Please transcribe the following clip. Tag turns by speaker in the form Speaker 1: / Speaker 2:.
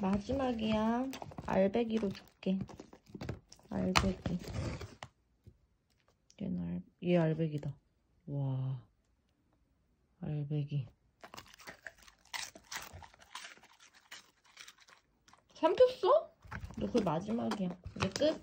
Speaker 1: 마지막이야. 알배기로 줄게. 알배기. 얘는 알, 얘 알배기다. 와. 알배기. 삼켰어? 너 그게 마지막이야. 이제 끝?